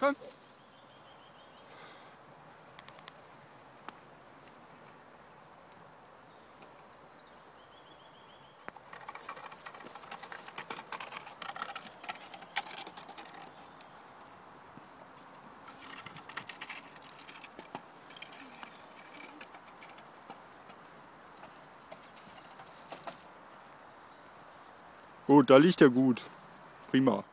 Komm. Gut, da liegt er gut. Prima.